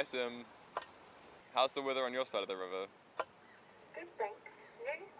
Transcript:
Hi, Sim. How's the weather on your side of the river? Good, thanks. You?